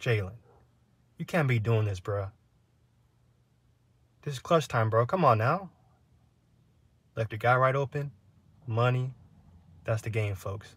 Jalen, you can't be doing this, bruh. This is clutch time, bro. Come on now. Left the guy right open. Money. That's the game, folks.